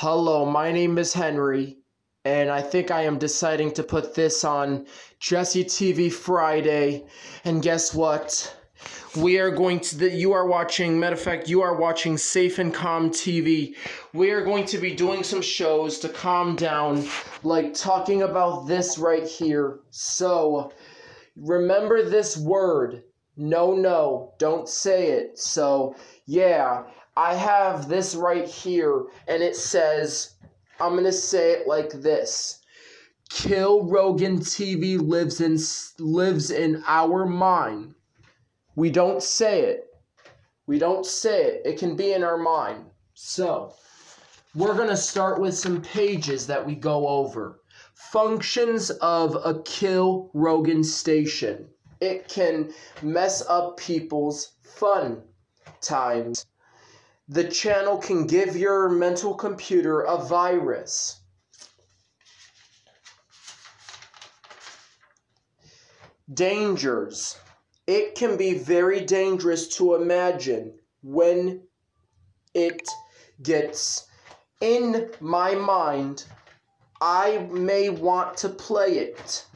Hello, my name is Henry, and I think I am deciding to put this on Jesse TV Friday. And guess what? We are going to you are watching, matter of fact, you are watching Safe and Calm TV. We are going to be doing some shows to calm down, like talking about this right here. So remember this word. No, no, don't say it. So, yeah, I have this right here, and it says, I'm going to say it like this. Kill Rogan TV lives in lives in our mind. We don't say it. We don't say it. It can be in our mind. So, we're going to start with some pages that we go over. Functions of a Kill Rogan station. It can mess up people's fun times. The channel can give your mental computer a virus. Dangers. It can be very dangerous to imagine when it gets in my mind. I may want to play it.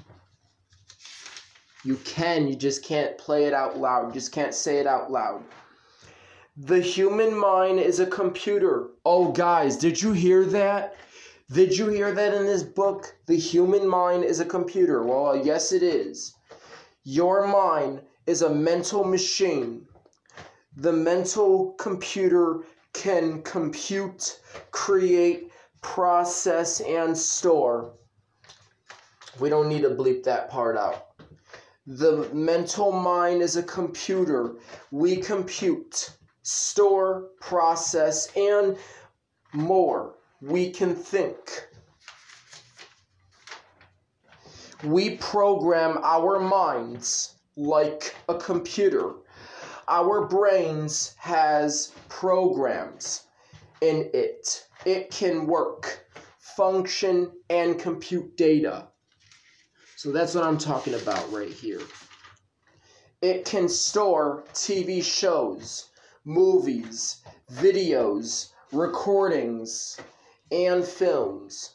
You can, you just can't play it out loud. You just can't say it out loud. The human mind is a computer. Oh, guys, did you hear that? Did you hear that in this book? The human mind is a computer. Well, uh, yes, it is. Your mind is a mental machine. The mental computer can compute, create, process, and store. We don't need to bleep that part out. The mental mind is a computer. We compute store, process, and more. We can think. We program our minds like a computer. Our brains has programs in it. It can work, function, and compute data. So that's what I'm talking about right here. It can store TV shows, movies, videos, recordings, and films.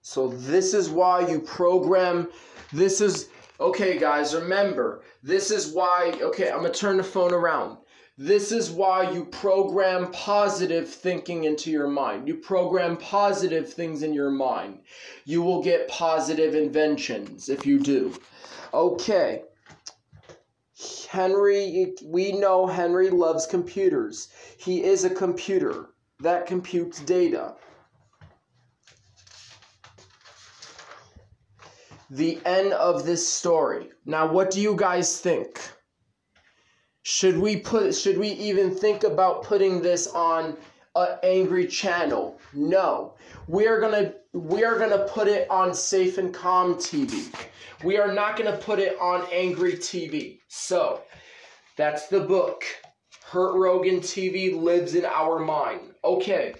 So this is why you program, this is, okay guys, remember, this is why, okay, I'm to turn the phone around. This is why you program positive thinking into your mind. You program positive things in your mind. You will get positive inventions if you do. Okay. Henry, we know Henry loves computers. He is a computer that computes data. The end of this story. Now, what do you guys think? Should we put should we even think about putting this on an angry channel? No. We are going to we are going to put it on Safe and Calm TV. We are not going to put it on Angry TV. So, that's the book. Hurt Rogan TV lives in our mind. Okay.